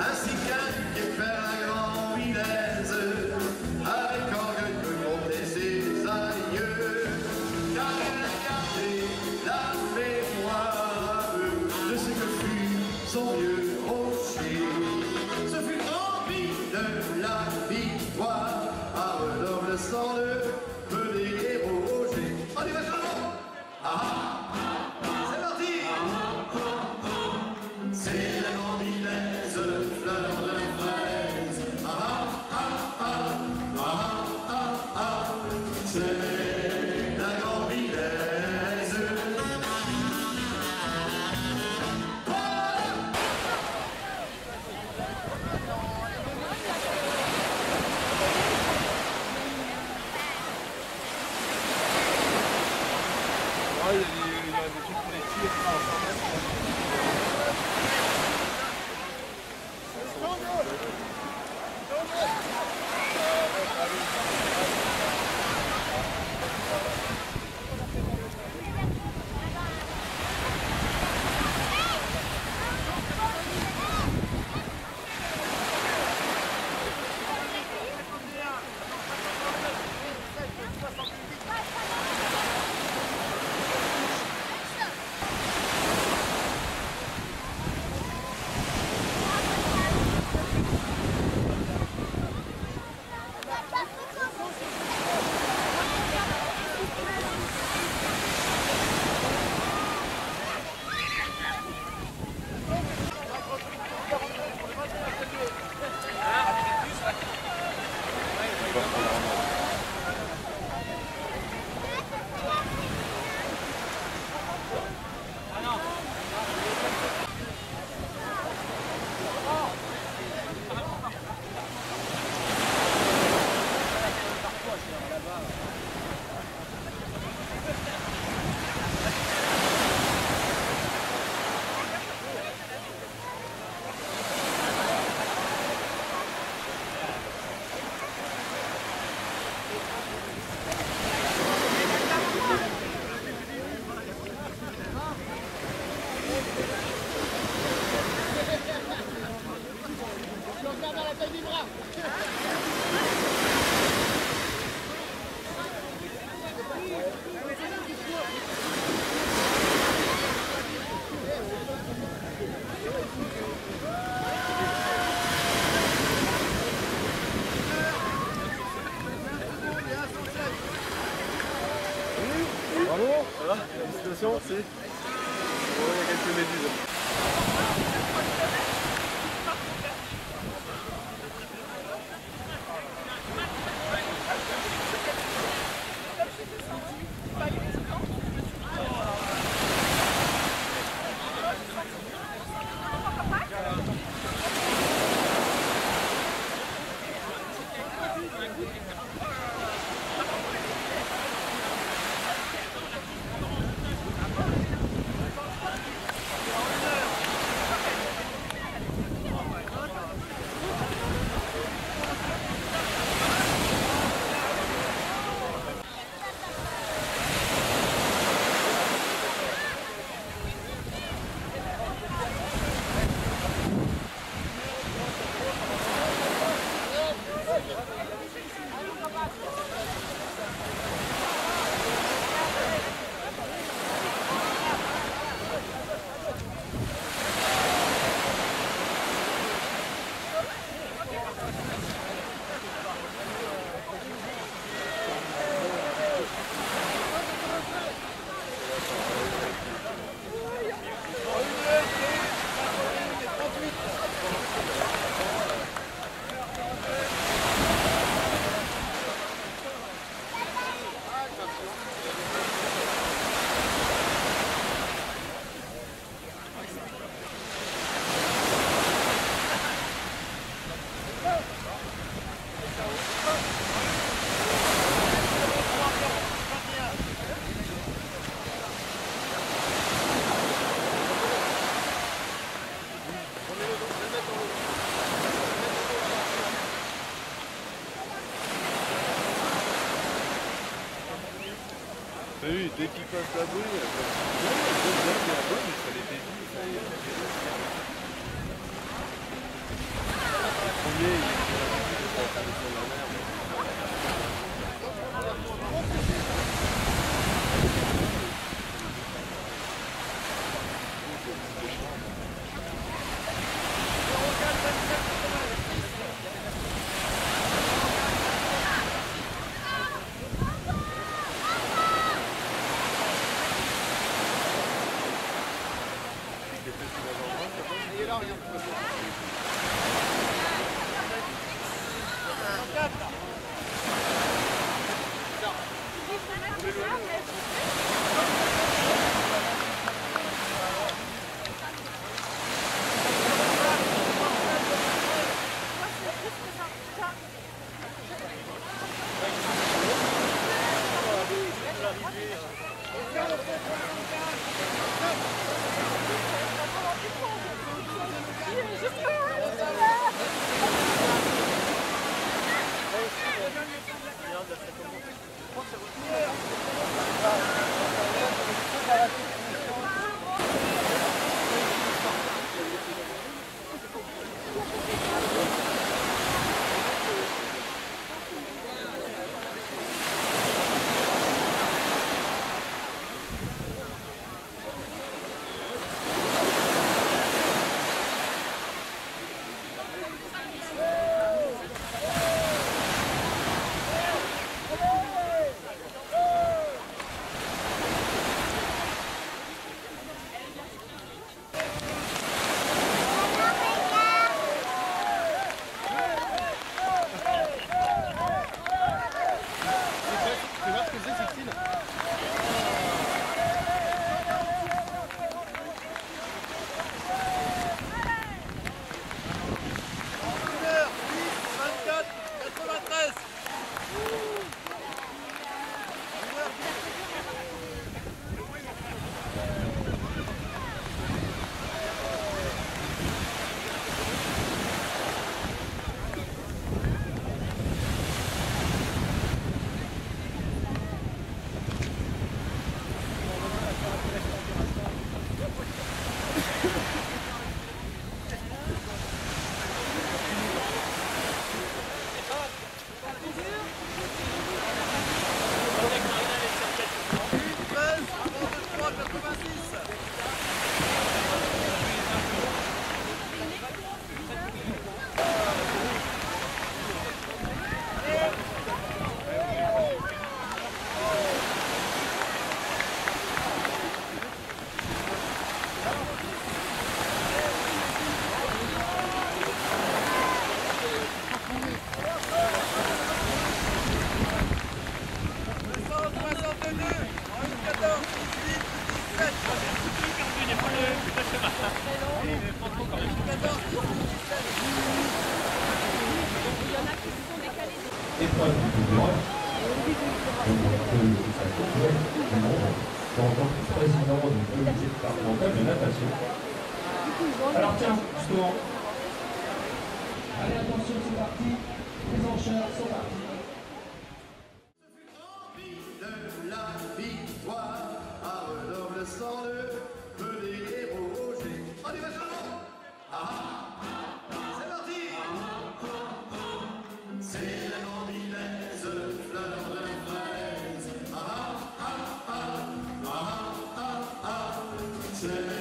Ainsi qu'un Bravo, ça va? La situation, c'est. Oh, il y a quelques méduses. Vu, dès qu'ils passent la bonne, la bonne, ça les dévie, ça y est. En tant que président du comité départemental de natation. Alors tiens, justement. Allez, attention, c'est parti. Les enchères sont parties. say